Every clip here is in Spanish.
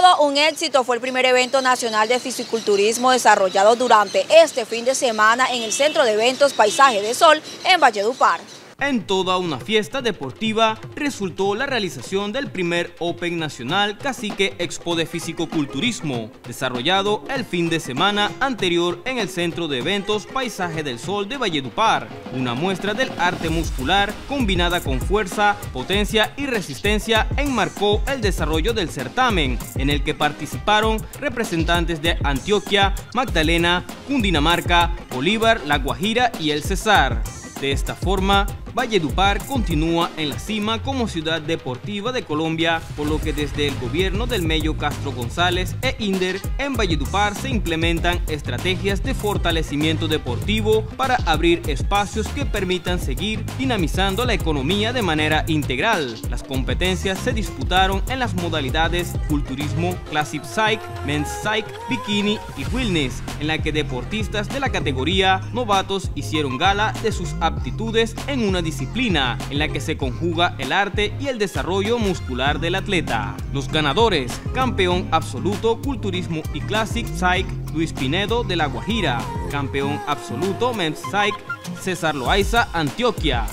Todo un éxito fue el primer evento nacional de fisiculturismo desarrollado durante este fin de semana en el Centro de Eventos Paisaje de Sol en Valledupar. En toda una fiesta deportiva resultó la realización del primer Open Nacional Cacique Expo de Físico-Culturismo, desarrollado el fin de semana anterior en el Centro de Eventos Paisaje del Sol de Valledupar, una muestra del arte muscular combinada con fuerza, potencia y resistencia enmarcó el desarrollo del certamen, en el que participaron representantes de Antioquia, Magdalena, Cundinamarca, Bolívar, La Guajira y El Cesar. De esta forma, Valledupar continúa en la cima como ciudad deportiva de Colombia, por lo que desde el gobierno del Mello Castro González e INDER en Valledupar se implementan estrategias de fortalecimiento deportivo para abrir espacios que permitan seguir dinamizando la economía de manera integral. Las competencias se disputaron en las modalidades culturismo, classic psych, men's psych, bikini y wellness, en la que deportistas de la categoría novatos hicieron gala de sus aptitudes en una disciplina en la que se conjuga el arte y el desarrollo muscular del atleta. Los ganadores, campeón absoluto culturismo y classic psych Luis Pinedo de La Guajira, campeón absoluto men's psych César Loaiza Antioquia,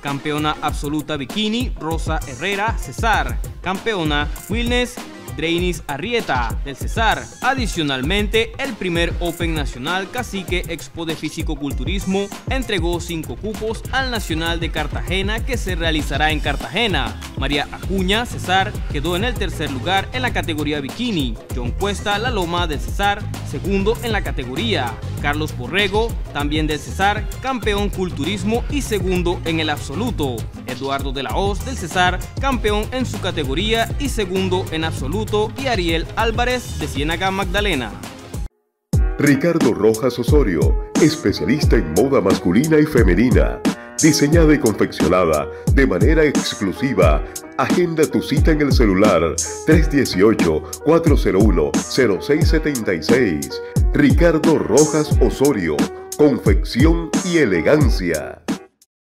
campeona absoluta bikini Rosa Herrera César, campeona wellness Dreinis Arrieta del Cesar. Adicionalmente, el primer Open Nacional Cacique Expo de Físico-Culturismo entregó cinco cupos al Nacional de Cartagena que se realizará en Cartagena. María Acuña Cesar quedó en el tercer lugar en la categoría bikini. John Cuesta La Loma del Cesar, segundo en la categoría. Carlos Borrego, también del Cesar, campeón culturismo y segundo en el absoluto. Eduardo de la Hoz del Cesar, campeón en su categoría y segundo en absoluto. Y Ariel Álvarez de Ciénaga Magdalena. Ricardo Rojas Osorio, especialista en moda masculina y femenina diseñada y confeccionada de manera exclusiva. Agenda tu cita en el celular 318-401-0676. Ricardo Rojas Osorio, confección y elegancia.